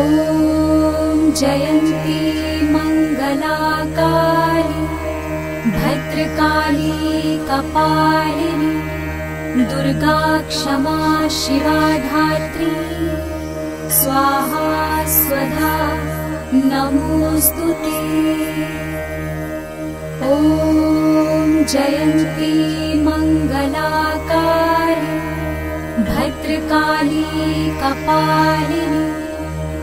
ॐ जयन्ती मङ्गलाकारि भद्रकाली कपालिनि दुर्गा क्षमा शिवाधात्री। स्वाहा स्वधा नमोऽस्तु ते। ॐ जयन्ती मङ्गलाकारि भद्रकाली कपालिनि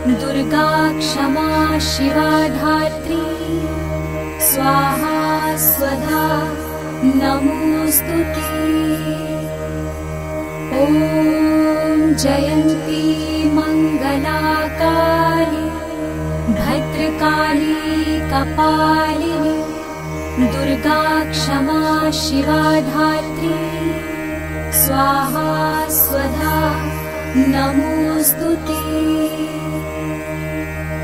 दुर्गा क्षमा शिवाधात्री स्वाहा स्वधा नमोऽस्तु ते ॐ जयन्ती मङ्गलाकारि भद्रकाली कपालिनि दुर्गा क्षमा शिवाधात्री स्वाहा स्वधा नमोऽस्तु ते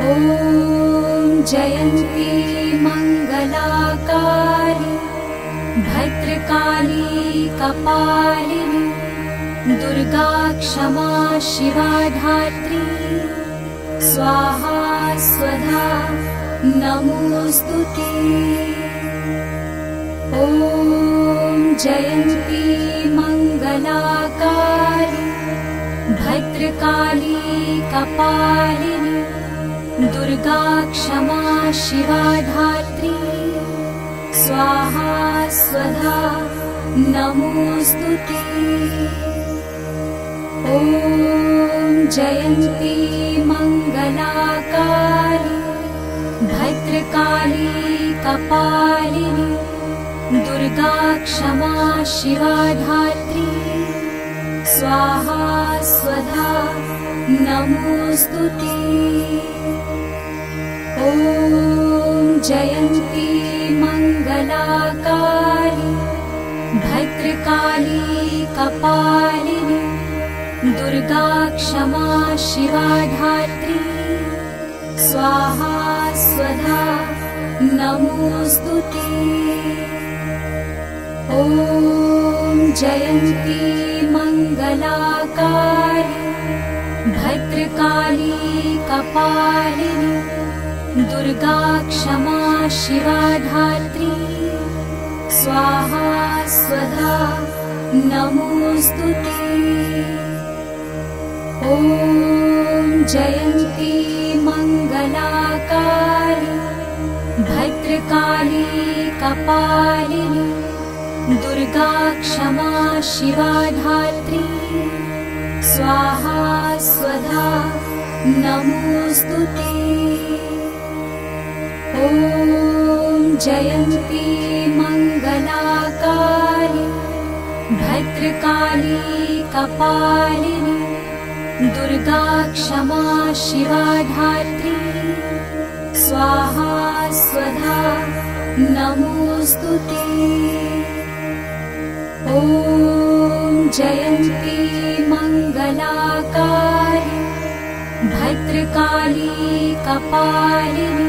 ॐ जयन्ती मङ्गलाकारि भद्रकाली कपालिनि दुर्गा क्षमा शिवाधात्री। स्वाहा स्वधा नमोऽस्तु ते। ॐ जयन्ती मङ्गलाकारि भद्रकाली कपालिनि दुर्गा क्षमा शिवाधात्री। स्वाहा स्वधा नमोऽस्तु ते। ॐ जयन्ती मङ्गलाकारि भद्रकाली कपालिनि। दुर्गा क्षमा शिवाधात्री। स्वाहा स्वधा नमोऽस्तु ते ॐ जयन्ती मङ्गलाकारि भद्रकाली कपालिनि दुर्गा क्षमा शिवाधात्री। स्वाहा स्वधा नमोऽस्तु ते। ॐ जयन्ती मङ्गलाकारि भद्रकाली कपालिनि दुर्गा क्षमा शिवाधात्री स्वाहा स्वधा नमोऽस्तु ॐ जयन्ती मङ्गलाकारि भद्रकाली कपालिनि। दुर्गा क्षमा शिवाधात्री स्वाहा स्वधा नमोऽस्तु ते ॐ जयन्ती मङ्गलाकारि भद्रकाली कपालिनि दुर्गा क्षमा शिवाधात्री। स्वाहा स्वधा नमोऽस्तु ते। ॐ जयन्ती मङ्गलाकारि भद्रकाली कपालिनि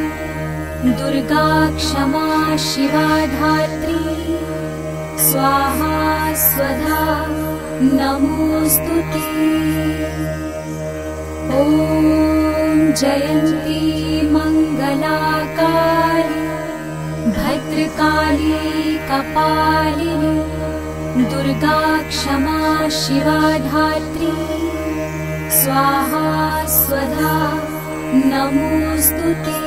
दुर्गा क्षमा शिवाधात्री स्वाहा स्वधा नमोऽस्तु ते। ॐ जयन्ती मङ्गलाकारि भद्रकाली कपालिनि। दुर्गा क्षमा शिवाधात्री स्वाहा स्वधा नमोऽस्तु ते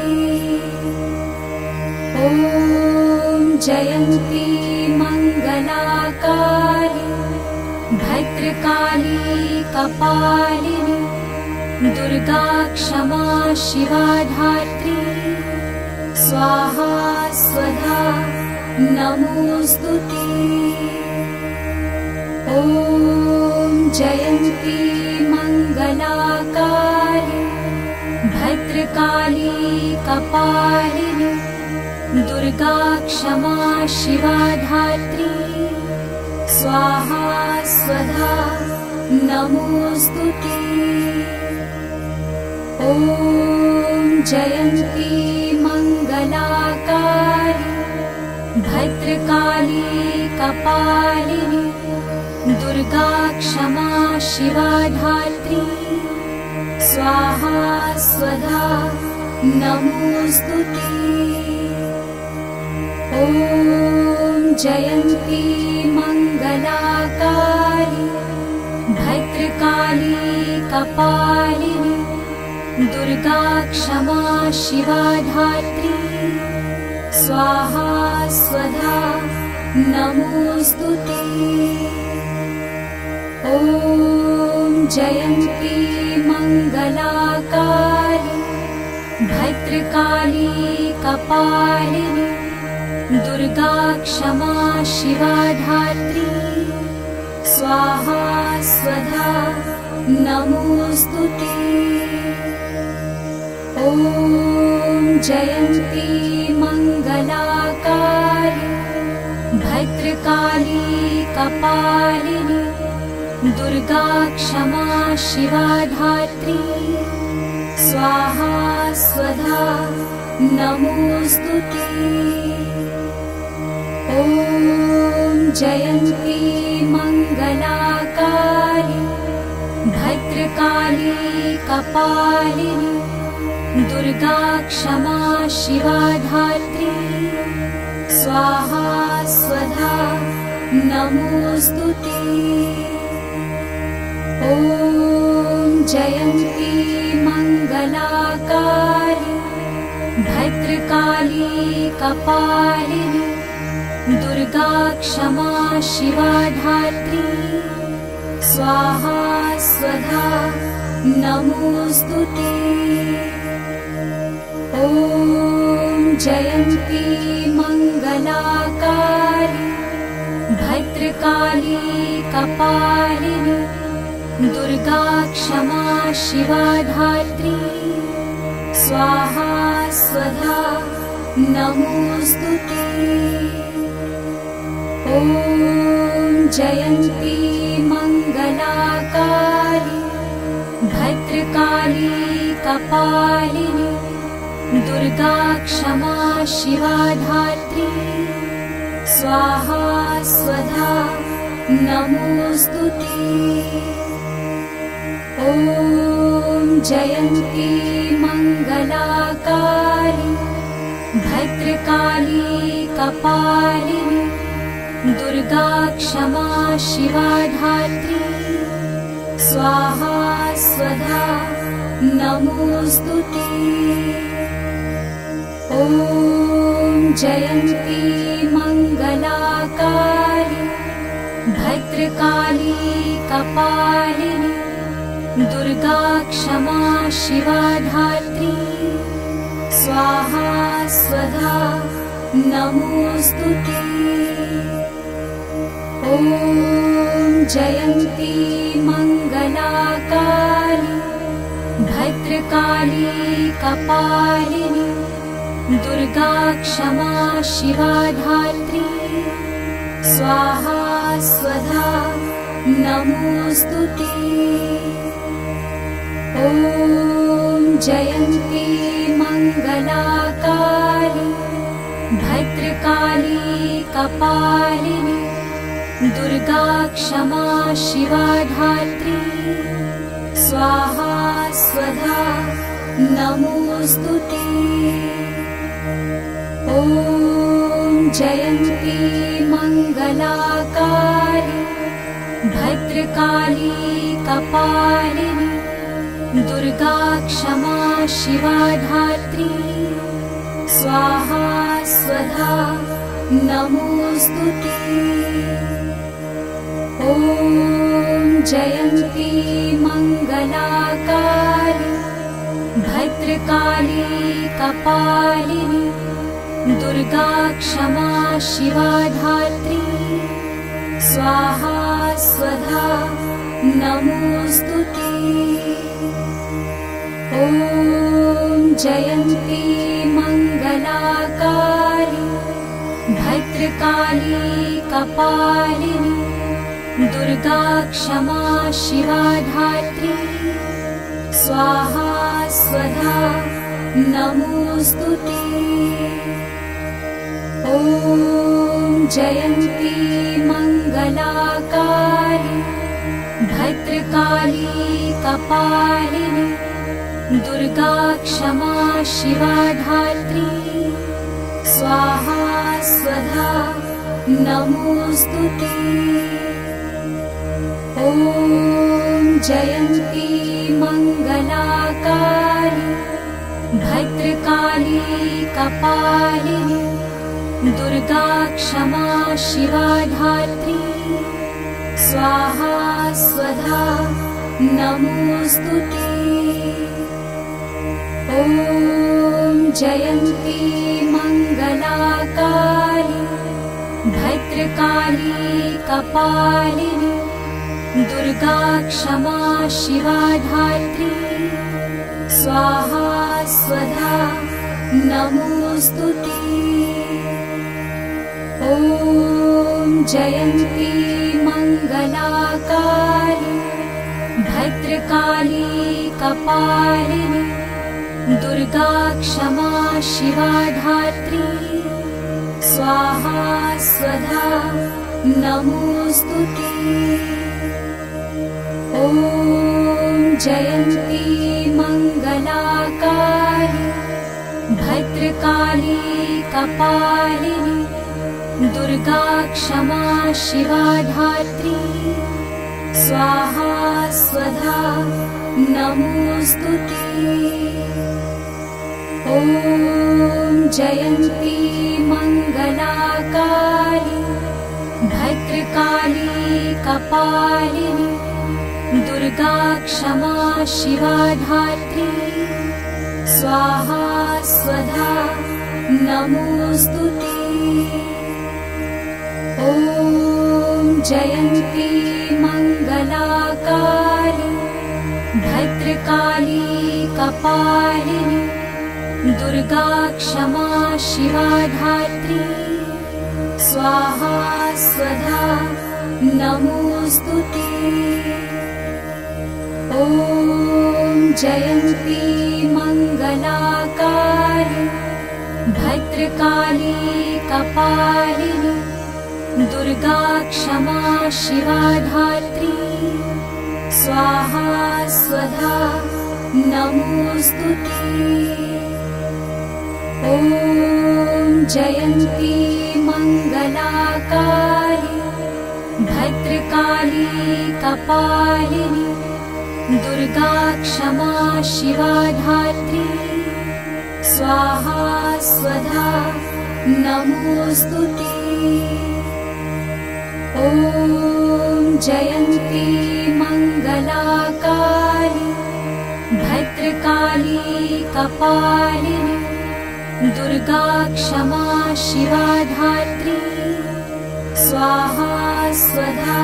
ॐ जयन्ती मङ्गलाकारि भद्रकाली कपालिनि दुर्गा क्षमा शिवाधात्री। स्वाहा स्वधा नमोऽस्तु ते। ॐ जयन्ती मङ्गलाकारि भद्रकाली कपालिनि दुर्गा क्षमा शिवाधात्री स्वाहा स्वधा नमोऽस्तु ते ॐ जयन्ती मङ्गलाकारि भद्रकाली कपालिनि। दुर्गा क्षमा शिवाधात्री स्वाहा स्वधा नमोऽस्तु ॐ जयन्ती मङ्गलाकारि भद्रकाली कपालिनी दुर्गा क्षमा शिवा धात्री स्वाहा स्वधा नमोऽस्तु ॐ जयन्ती मङ्गलाकारि भद्रकाली कपालिनी दुर्गा क्षमा शिवा धात्री स्वाहा स्वधा नमोऽस्तु ॐ जयन्ती मङ्गलाकारि भद्रकाली कपालिनी। दुर्गा क्षमा शिवा धात्री स्वाहा स्वधा नमोऽस्तु ॐ जयन्ती मङ्गलाकारि दुर्गा क्षमा शिवा धात्री स्वाहा स्वधा नमोऽस्तु ॐ जयन्ती मङ्गलाकारि भद्रकाली कपालिनी दुर्गा क्षमा शिवा धात्री स्वाहा स्वधा नमोऽस्तु ॐ जयन्ती मङ्गलाकारि भद्रकाली कपालिनी। दुर्गा क्षमा शिवा धात्री स्वाहा स्वधा नमोऽस्तु ॐ जयन्ती मङ्गलाकारि भद्रकाली कपालिनी दुर्गा क्षमा शिवा धात्री स्वाहा स्वधा नमोऽस्तु ॐ जयन्ती मङ्गलाकारि भद्रकाली कपालिनी दुर्गा क्षमा शिवा धात्री। स्वाहा स्वधा नमोऽस्तु ॐ जयन्ती मङ्गलाकारि भद्रकाली कपालिनी। दुर्गा क्षमा शिवा धात्री। स्वाहा स्वधा नमोऽस्तु ॐ जयन्ती मङ्गलाकारि भद्रकाली कपालिनी दुर्गा क्षमा शिवा धात्री स्वाहा स्वधा नमोऽस्तु ॐ जयन्ती मङ्गलाकारि भद्रकाली कपालिनी दुर्गा क्षमा शिवा धात्री। स्वाहा स्वधा नमोऽस्तु ॐ जयन्ती मङ्गलाकारि भद्रकाली कपालिनी। दुर्गा क्षमा शिवा धात्री। स्वाहा स्वधा नमोऽस्तु ॐ जयन्ती मङ्गलाकारि भद्रकाली कपालिनी दुर्गा क्षमा शिवा धात्री स्वाहा स्वधा नमोऽस्तु ॐ जयन्ती मङ्गलाकारि भद्रकाली कपालिनी दुर्गा क्षमा शिवा धात्री स्वाहा स्वधा नमोऽस्तु ते। ॐ जयन्ती मङ्गलाकारि भद्रकाली कपालिनी दुर्गा क्षमा शिवा धात्री स्वाहा स्वधा नमोऽस्तु ते ॐ जयन्ती मङ्गलाकारि भद्रकाली कपालिनी दुर्गा क्षमा शिवा धात्री स्वाहा स्वधा नमोऽस्तु ते। ॐ जयन्ती मङ्गलाकारि भद्रकाली कपालिनी दुर्गा क्षमा शिवा धात्री स्वाहा स्वधा नमोऽस्तु ते। ॐ जयन्ती मङ्गलाकारि भद्रकाली कपालिनी दुर्गा क्षमा शिवा धात्री स्वाहा स्वधा नमोऽस्तु ते ॐ जयन्ती मङ्गलाकारि भद्रकाली कपालिनी दुर्गा क्षमा शिवा धात्री स्वाहा स्वधा नमोऽस्तु ते। ॐ जयन्ती मङ्गलाकारि भद्रकाली कपालिनी दुर्गा क्षमा शिवा धात्री स्वाहा स्वधा नमोऽस्तु ते। ॐ जयन्ती मङ्गलाकारि भद्रकाली कपालिनी दुर्गा क्षमा शिवा धात्री स्वाहा स्वधा नमोऽस्तु ते ॐ जयन्ती मङ्गलाकारि भद्रकाली कपालिनी दुर्गा क्षमा शिवा धात्री स्वाहा स्वधा नमोऽस्तु ॐ जयन्ती मङ्गलाकारि भद्रकाली कपालिनी दुर्गा क्षमा शिवा धात्री स्वाहा स्वधा नमोऽस्तु ते। ॐ जयन्ती मङ्गलाकारि भद्रकाली कपालिनी दुर्गा क्षमा शिवा धात्री स्वाहा स्वधा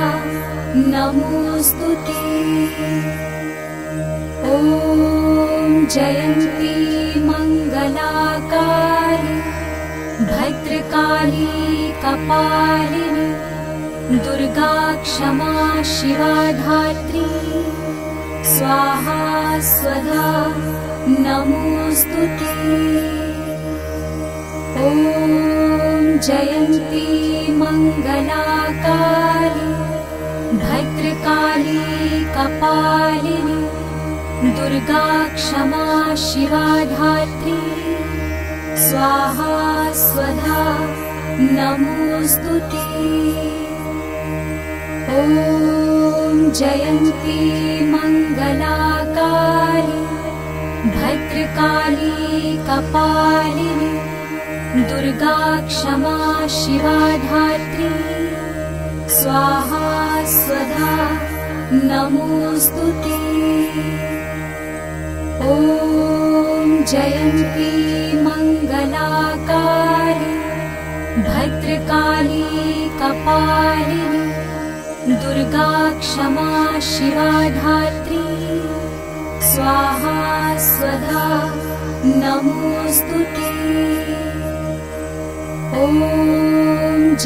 नमोऽस्तु ते ॐ जयन्ती मङ्गलाकारि भद्रकाली कपालिनी दुर्गा क्षमा शिवा धात्री स्वाहा स्वधा नमोऽस्तु ते। ॐ जयन्ती मङ्गलाकारि भद्रकाली कपालिनी दुर्गा क्षमा शिवा धात्री स्वाहा स्वधा नमोऽस्तु ते। ॐ जयन्ती मङ्गलाकारि भद्रकाली कपालिनी दुर्गा क्षमा शिवा धात्री स्वाहा स्वधा नमोऽस्तु ते ॐ जयन्ती मङ्गलाकारि भद्रकाली कपालिनी दुर्गा क्षमा शिवा धात्री स्वाहा स्वधा नमोऽस्तु ते। ॐ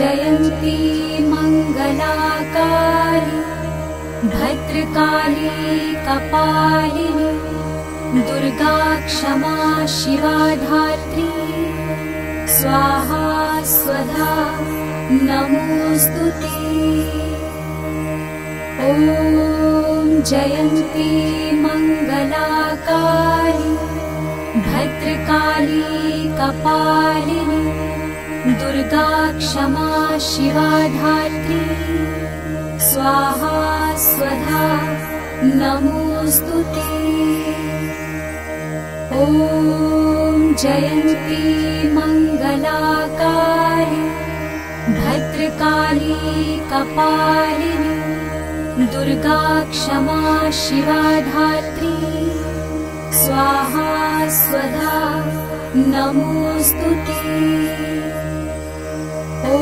जयन्ती मङ्गलाकाली भद्रकाली कपालिनी दुर्गा क्षमा शिवा धात्री स्वाहा स्वधा नमोऽस्तु ते। ॐ जयन्ती मङ्गलाकाली भद्रकाली कपालिनी दुर्गा क्षमा शिवा धात्री स्वाहा स्वधा नमोऽस्तु ते ॐ जयन्ती मङ्गलाकाली भद्रकाली कपालिनी दुर्गा क्षमा शिवा धात्री स्वाहा स्वधा नमोऽस्तु ते। ॐ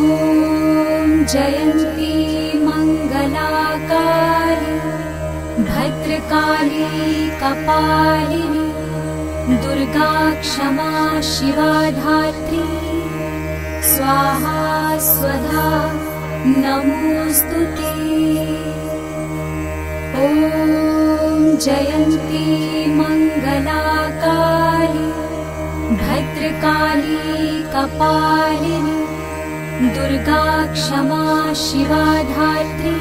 जयन्ती मङ्गलाकाली भद्रकाली कपालिनी दुर्गा क्षमा शिवा धात्री स्वाहा स्वधा नमोऽस्तु ते। ॐ जयन्ती मङ्गलाकाली भद्रकाली कपालिनी। दुर्गा क्षमा शिवा धात्री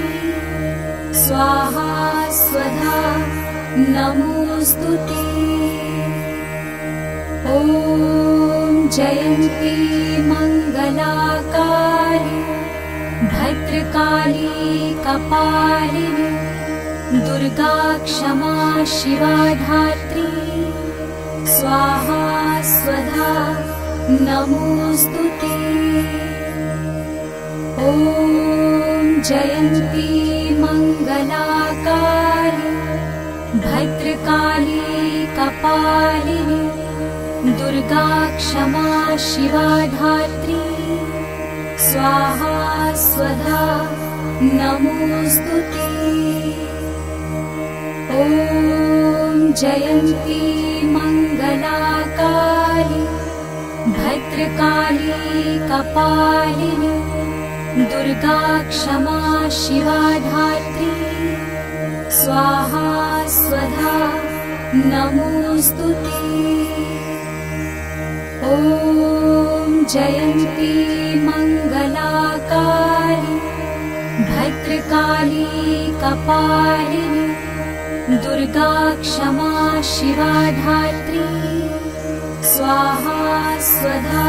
स्वाहा स्वधा नमोऽस्तु ते ॐ जयन्ती मङ्गलाकाली भद्रकाली कपालिनी दुर्गा क्षमा शिवा धात्री स्वाहा स्वधा नमोऽस्तु ते। ॐ जयन्ती मङ्गलाकाली भद्रकाली कपालिनी दुर्गा क्षमा शिवा धात्री स्वाहा स्वधा नमोऽस्तु ते। ॐ जयन्ती मङ्गलाकाली भद्रकाली कपालिनी। दुर्गा क्षमा शिवा धात्री स्वाहा स्वधा नमोऽस्तु ते ॐ जयन्ती मङ्गलाकाली भद्रकाली कपालिनी दुर्गा क्षमा शिवा धात्री स्वाहा स्वधा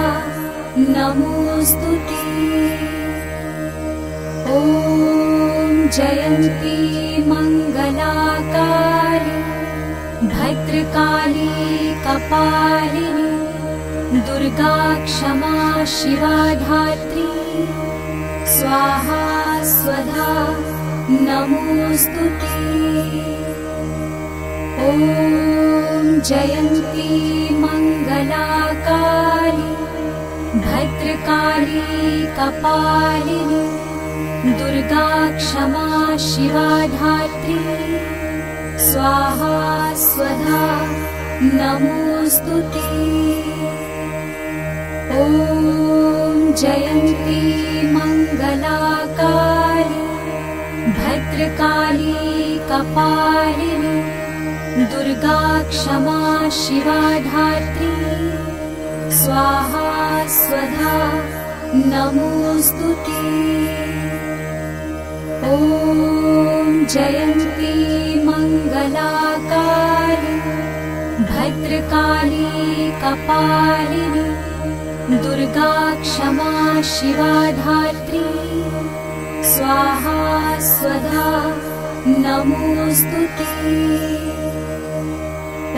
नमोऽस्तु ते। ॐ जयन्ती मङ्गलाकाली भद्रकाली कपालिनी दुर्गा क्षमा शिवा धात्री स्वाहा स्वधा नमोऽस्तु ते। ॐ जयन्ती मङ्गलाकाली भद्रकाली कपालिनी। दुर्गा क्षमा शिवा धात्री स्वाहा स्वधा नमोऽस्तु ते ॐ जयन्ती मङ्गलाकाली भद्रकाली कपालिनी दुर्गा क्षमा शिवा धात्री स्वाहा स्वधा नमोऽस्तु ते। ॐ जयन्ती मङ्गलाकाली भद्रकाली कपालिनी दुर्गा क्षमा शिवा धात्री। स्वाहा स्वधा नमोऽस्तु ते।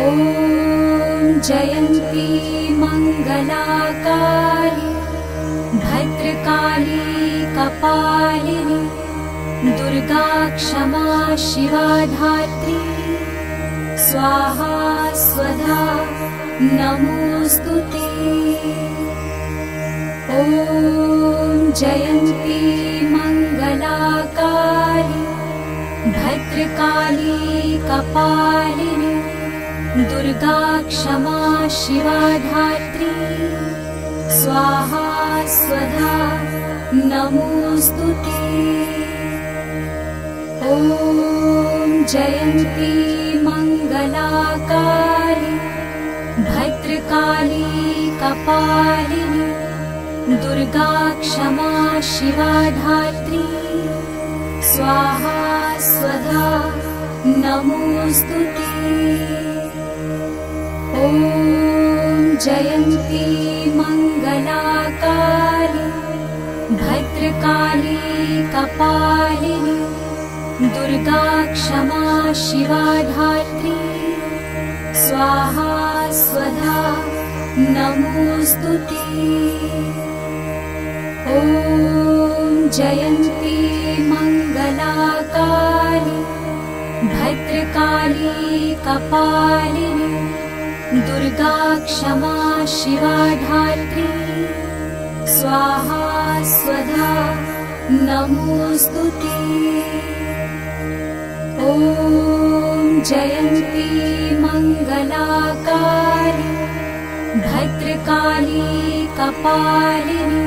ॐ जयन्ती मङ्गलाकाली भद्रकाली कपालिनी। दुर्गा क्षमा शिवा धात्री। स्वाहा स्वधा नमोऽस्तु ते ॐ जयन्ती मङ्गलाकाली भद्रकाली कपालिनी दुर्गा क्षमा शिवा धात्री स्वाहा स्वधा नमोऽस्तु ते। ॐ जयन्ती मङ्गलाकारि भद्रकाली कपालिनी दुर्गा क्षमा शिवा धात्री स्वाहा स्वधा नमोऽस्तु ॐ जयन्ती मङ्गलाकारि भद्रकाली कपालिनी। दुर्गा क्षमा शिवा धात्री स्वाहा स्वधा नमोऽस्तु ते ॐ जयन्ती मङ्गलाकारि भद्रकाली कपालिनी दुर्गा क्षमा शिवा धात्री स्वाहा स्वधा नमोऽस्तु ते। ॐ जयन्ती मङ्गलाकारि भद्रकाली कपालिनी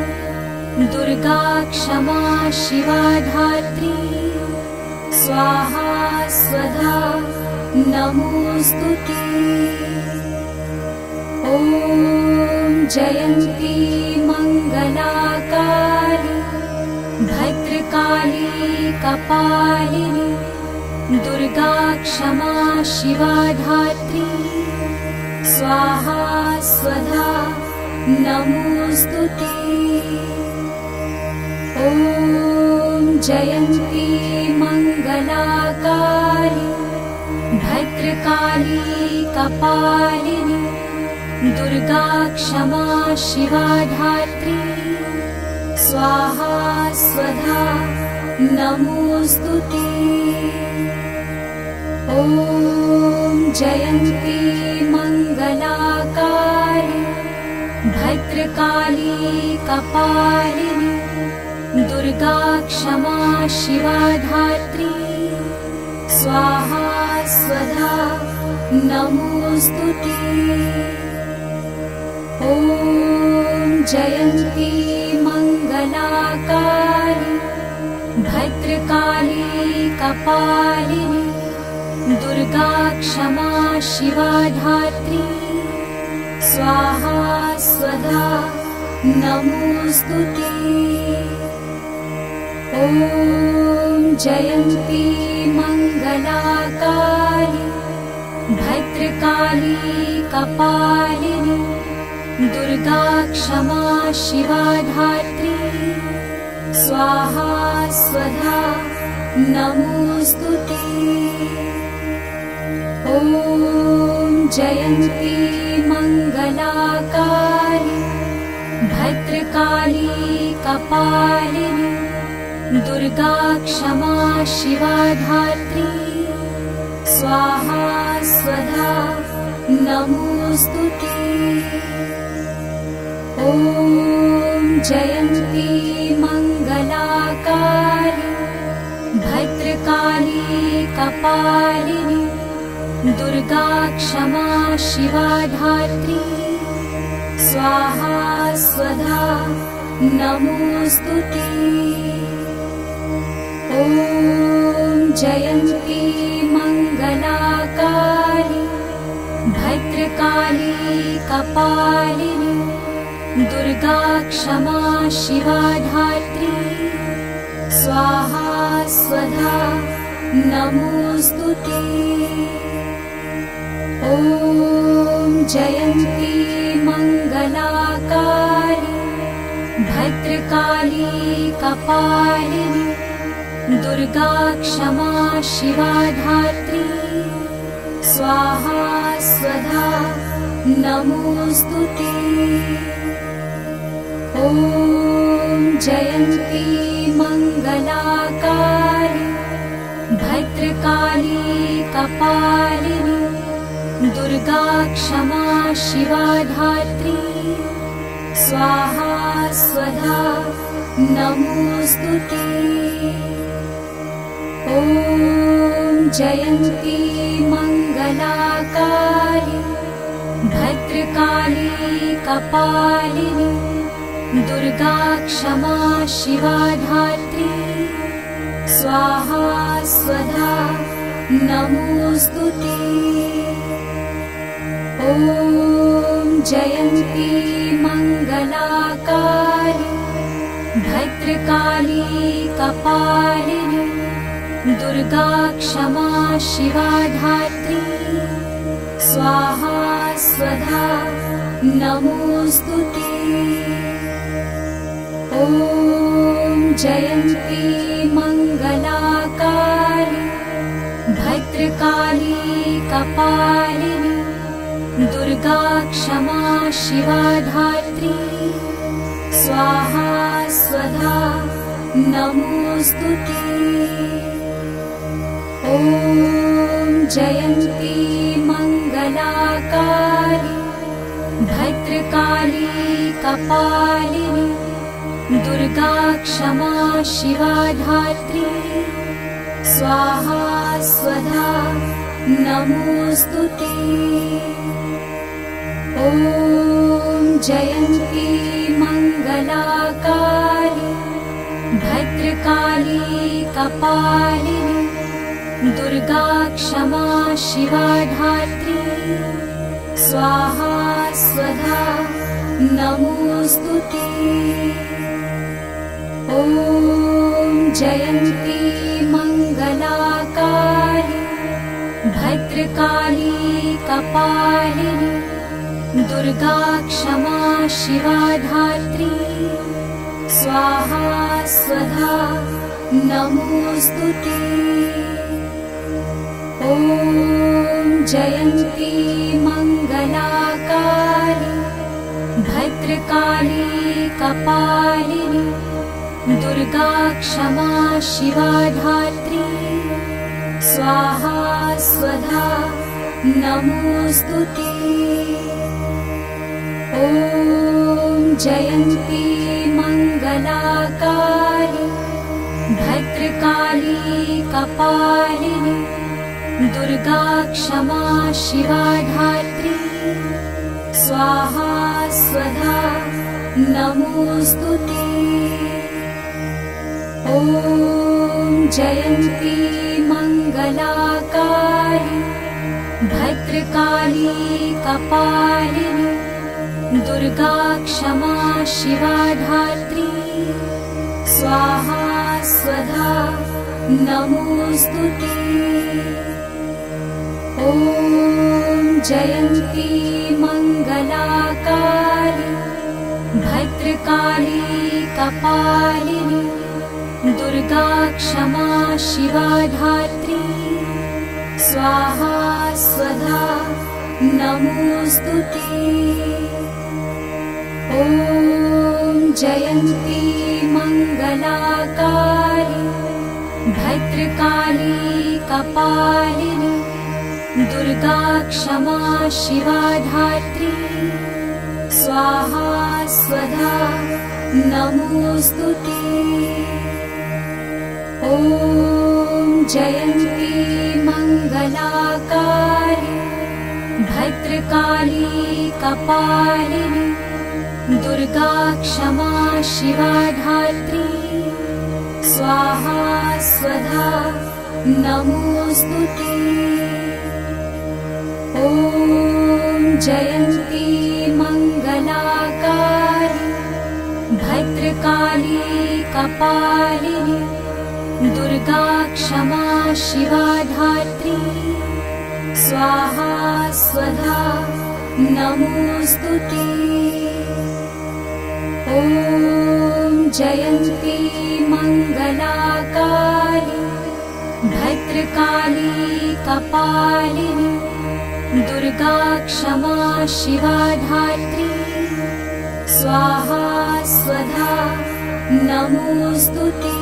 दुर्गा क्षमा शिवा धात्री स्वाहा स्वधा नमोऽस्तु ते। ॐ जयन्ती मङ्गलाकारि भद्रकाली कपालिनी। दुर्गा क्षमा शिवा धात्री स्वाहा स्वधा नमोऽस्तु ते ॐ जयन्ती मङ्गलाकारि भद्रकाली कपालिनी दुर्गा क्षमा शिवा धात्री स्वाहा स्वधा नमोऽस्तु ते। ॐ जयन्ती मङ्गलाकारि भद्रकाली कपालिनी दुर्गा क्षमा शिवा धात्री। स्वाहा स्वधा नमोऽस्तु ते। ॐ जयन्ती मङ्गलाकारि भद्रकाली कपालिनी। दुर्गा क्षमा शिवा धात्री। स्वाहा स्वधा नमोऽस्तु ते ॐ जयन्ती मङ्गलाकारि भद्रकाली कपालिनी दुर्गा क्षमा शिवा धात्री स्वाहा स्वधा नमोऽस्तु ते। ॐ जयन्ती मङ्गलाकारि भद्रकाली कपालिनी दुर्गा क्षमा शिवा धात्री स्वाहा स्वधा नमोऽस्तु ते। ॐ जयन्ती मङ्गलाकारि भद्रकाली कपालिनी दुर्गा क्षमा शिवा धात्री स्वाहा स्वधा नमोऽस्तु ते ॐ जयन्ती मङ्गलाकारि भद्रकाली कपालिनी दुर्गा क्षमा शिवा धात्री स्वाहा स्वधा नमोऽस्तु ते। ॐ जयन्ती मङ्गलाकारि भद्रकाली कपालिनी दुर्गा क्षमा शिवा धात्री स्वाहा स्वधा नमोऽस्तु ते। ॐ जयन्ती मङ्गलाकारि भद्रकाली कपालिनी। दुर्गा क्षमा शिवा धात्री स्वाहा स्वधा नमोऽस्तु ते ॐ जयन्ती मङ्गलाकारि भद्रकाली कपालिनी दुर्गा क्षमा शिवा धात्री स्वाहा स्वधा नमोऽस्तु ते। ॐ जयन्ती मङ्गलाकारि भद्रकाली कपालिनी दुर्गा क्षमा शिवा धात्री स्वाहा स्वधा नमोऽस्तु ते। ॐ जयन्ती मङ्गलाकारि भद्रकाली कपालिनी। दुर्गा क्षमा शिवा धात्री स्वाहा स्वधा नमोऽस्तु ते ॐ जयन्ती मङ्गलाकारि भद्रकाली कपालिनी दुर्गा क्षमा शिवा धात्री स्वाहा स्वधा नमोऽस्तु ते। ॐ जयन्ती मङ्गलाकारि भद्रकाली कपालिनी दुर्गा क्षमा शिवा धात्री। स्वाहा स्वधा नमोऽस्तु ते। ॐ जयन्ती मङ्गलाकारि भद्रकाली कपालिनी। दुर्गा क्षमा शिवा धात्री। स्वाहा स्वधा नमोऽस्तु ते ॐ जयन्ती मङ्गलाकारि कपालिनी दुर्गा क्षमा शिवा धात्री स्वाहा स्वधा नमोऽस्तु ते। ॐ जयन्ती मङ्गलाकारि भद्रकाली कपालिनी दुर्गा क्षमा शिवा धात्री स्वाहा स्वधा नमोऽस्तु ते। ॐ जयन्ती मङ्गलाकारि भद्रकाली कपालिनी दुर्गा क्षमा शिवा धात्री स्वाहा स्वधा नमोऽस्तु ते ॐ जयन्ती मङ्गलाकारि भद्रकाली कपालिनी दुर्गा क्षमा शिवा धात्री स्वाहा स्वधा नमोऽस्तु ते। ॐ जयन्ती मङ्गलाकारि भद्रकाली कपालिनी दुर्गा क्षमा शिवा धात्री। स्वाहा स्वधा नमोऽस्तु ते। ॐ जयन्ती मङ्गलाकारि भद्रकाली कपालिनी। दुर्गा क्षमा शिवा धात्री। स्वाहा स्वधा नमोऽस्तु ते ॐ जयन्ती मङ्गलाकारि भद्रकाली कपालिनी दुर्गा क्षमा शिवा धात्री स्वाहा स्वधा नमोऽस्तु ते। ॐ जयन्ती मङ्गलाकारि भद्रकाली कपालिनी दुर्गा क्षमा शिवा धात्री। स्वाहा स्वधा नमोऽस्तु ते।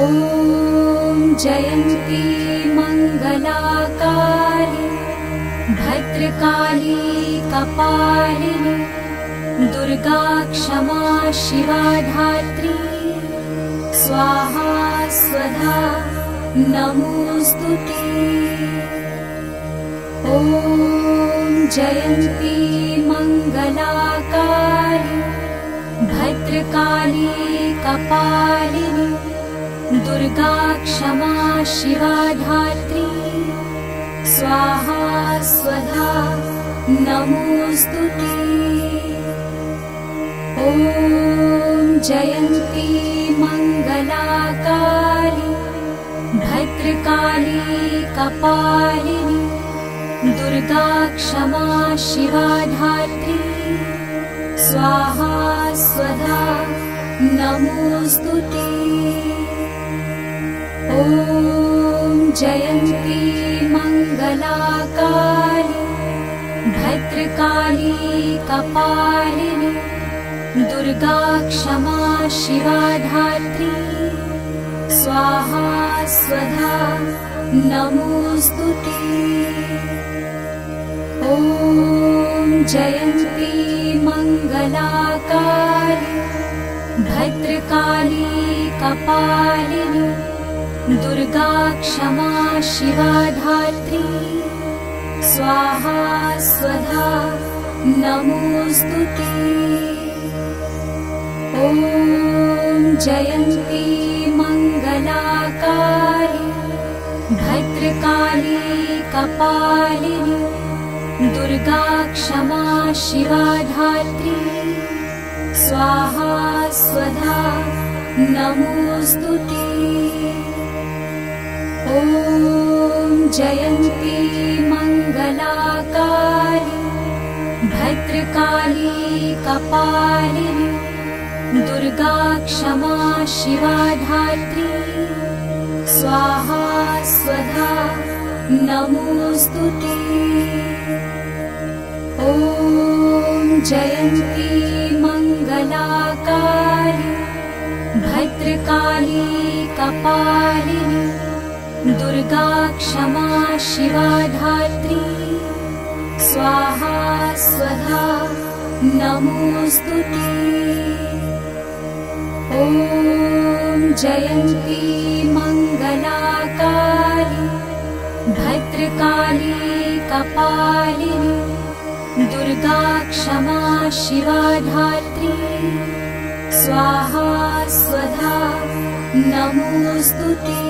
ॐ जयन्ती मङ्गलाकारि भद्रकाली कपालिनी। दुर्गा क्षमा शिवा धात्री। स्वाहा स्वधा नमोऽस्तु ते ॐ जयन्ती मङ्गलाकाली भद्रकाली कपालिनी दुर्गा क्षमा शिवा धात्री स्वाहा स्वधा नमोऽस्तु ते। ॐ जयन्ती मङ्गलाकाली भद्रकाली कपालिनी दुर्गा क्षमा शिवा धात्री स्वाहा स्वधा नमोऽस्तु ते। ॐ जयन्ती मङ्गलाकाली भद्रकाली कपालिनी दुर्गा क्षमा शिवा धात्री स्वाहा स्वधा नमोऽस्तु ते ॐ जयन्ती मङ्गलाकाली भद्रकाली कपालिनी दुर्गा क्षमा शिवा धात्री स्वाहा स्वधा नमोऽस्तु ते। ॐ जयन्ती मङ्गलाकाली भद्रकाली कपालिनी दुर्गा क्षमा शिवा स्वाहा स्वधा नमोऽस्तु ॐ जयन्ती मङ्गलाकाली भद्रकाली कपालिनी। दुर्गा क्षमा शिवा धात्री। स्वाहा स्वधा नमोऽस्तु ते ॐ जयन्ती मङ्गलाकाली भद्रकाली कपालिनी दुर्गा क्षमा शिवा धात्री स्वाहा स्वधा नमोऽस्तु ते। ॐ जयन्ती मङ्गलाकाली भद्रकाली कपालिनी दुर्गा क्षमा शिवा धात्री। स्वाहा स्वधा नमोऽस्तु ते।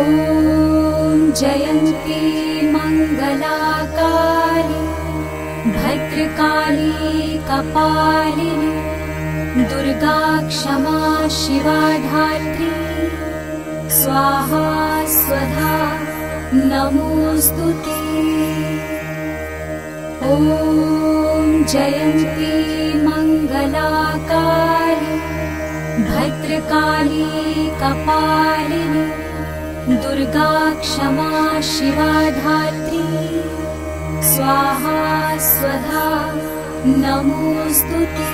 ॐ जयन्ती मङ्गलाकाली भद्रकाली कपालिनी। दुर्गा क्षमा शिवा धात्री। स्वाहा स्वधा नमोऽस्तु ते ॐ जयन्ती मङ्गलाकाली भद्रकाली कपालिनी दुर्गा क्षमा शिवा धात्री स्वाहा स्वधा नमोऽस्तु ते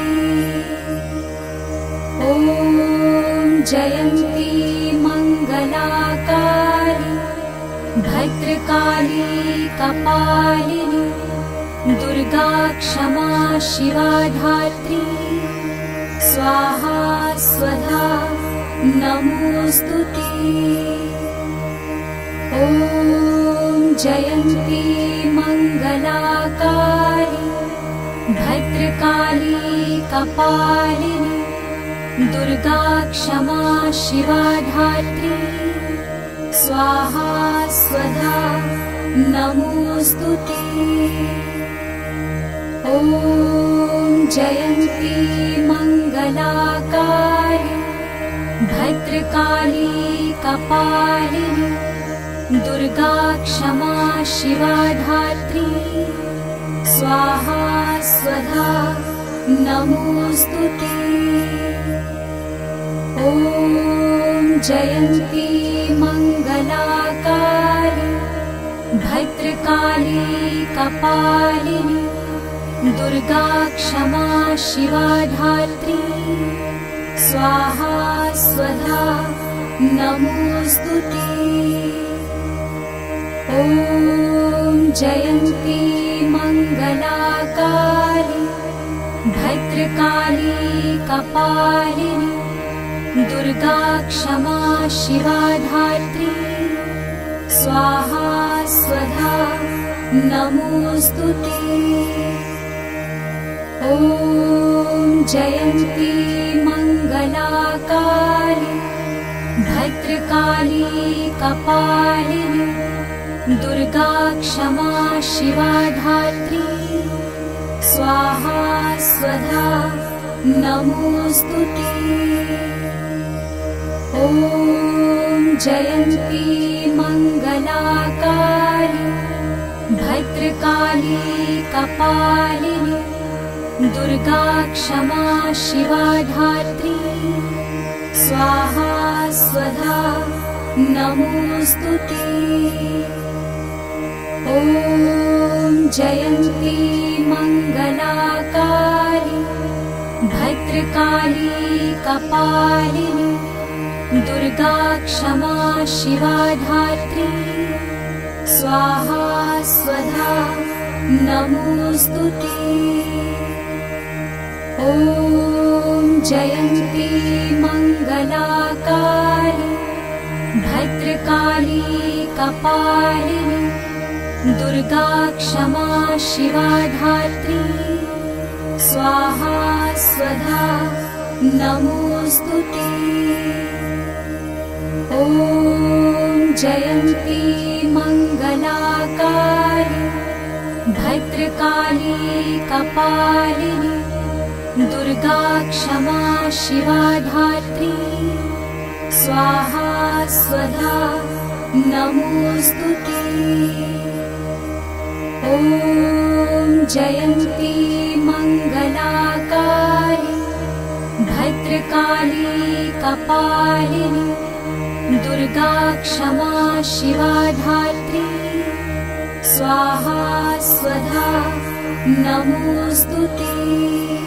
ॐ जयन्ती मङ्गलाकाली भद्रकाली कपालिनी दुर्गा क्षमा शिवा धात्री स्वाहा स्वधा नमोऽस्तु ते। ॐ जयन्ती मङ्गलाकाली भद्रकाली कपालिनी। दुर्गा क्षमा शिवा धात्री स्वाहा स्वधा नमोऽस्तु ते ॐ जयन्ती मङ्गलाकाली भद्रकाली कपालिनी दुर्गा क्षमा शिवा धात्री स्वाहा स्वधा नमोऽस्तु ते। ॐ जयन्ती मङ्गलाकाली भद्रकाली कपालिनी दुर्गा क्षमा शिवा धात्री। स्वाहा स्वधा नमोऽस्तु ते। ॐ जयन्ती मङ्गलाकाली भद्रकाली कपालिनी। दुर्गा क्षमा शिवा धात्री। स्वाहा स्वधा नमोऽस्तु ते ॐ जयन्ती मङ्गलाकारि भद्रकाली कपालिनि दुर्गा क्षमा शिवा धात्री स्वाहा स्वधा नमोऽस्तु ते। ॐ जयन्ती मङ्गलाकारि भद्रकाली कपालिनि दुर्गा क्षमा शिवा धात्री। स्वाहा स्वधा नमोऽस्तु ते। ॐ जयन्ती मङ्गलाकारि भद्रकाली कपालिनि। दुर्गा क्षमा शिवा धात्री। स्वाहा स्वधा नमोऽस्तु ते। ॐ जयन्ती मङ्गलाकारि भद्रकाली कपालिनि दुर्गा क्षमा शिवा धात्री स्वाहा स्वधा नमोऽस्तु ते। ॐ जयन्ती मङ्गलाकारि भद्रकाली कपालिनि दुर्गा क्षमा शिवा धात्री स्वाहा स्वधा नमोऽस्तु ते। ॐ जयन्ती मङ्गलाकारि भद्रकाली कपालिनि दुर्गा क्षमा शिवा धात्री स्वाहा स्वधा नमोऽस्तु ते